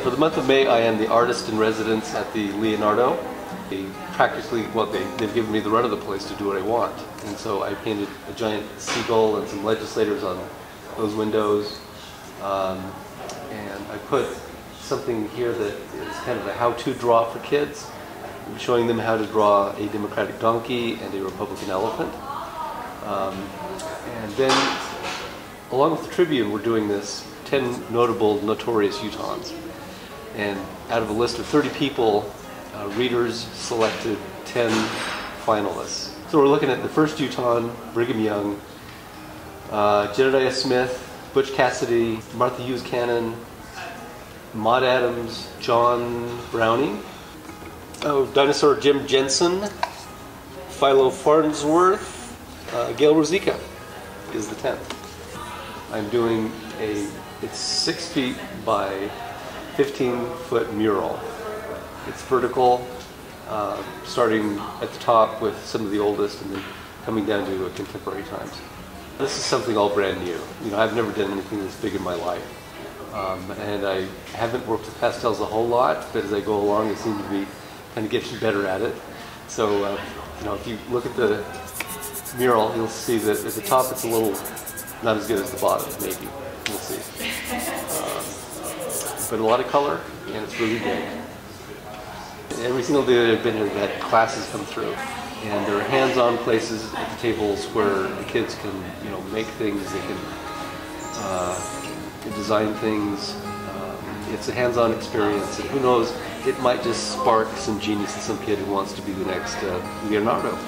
month of May, I am the artist in residence at the Leonardo. They practically, well, they, they've given me the run of the place to do what I want. And so I painted a giant seagull and some legislators on those windows. Um, and I put something here that is kind of a how-to draw for kids, showing them how to draw a Democratic donkey and a Republican elephant. Um, and then, along with the Tribune, we're doing this 10 notable, notorious Utahns. And out of a list of 30 people, uh, readers selected 10 finalists. So we're looking at the first Utahn, Brigham Young, uh, Jedediah Smith, Butch Cassidy, Martha Hughes Cannon, Maude Adams, John Browning, oh, dinosaur Jim Jensen, Philo Farnsworth, uh, Gail Rosica is the 10th. I'm doing a, it's six feet by 15 foot mural. It's vertical, uh, starting at the top with some of the oldest and then coming down to contemporary times. This is something all brand new. You know, I've never done anything this big in my life. Um, and I haven't worked with pastels a whole lot, but as I go along, I seem to be kind of getting better at it. So, uh, you know, if you look at the mural, you'll see that at the top it's a little not as good as the bottom, maybe. We'll see. But a lot of color, and it's really big. Every single day that I've been here, I've had classes come through. And there are hands-on places at the tables where the kids can, you know, make things, they can uh, design things. Um, it's a hands-on experience, and who knows, it might just spark some genius in some kid who wants to be the next uh, Leonardo.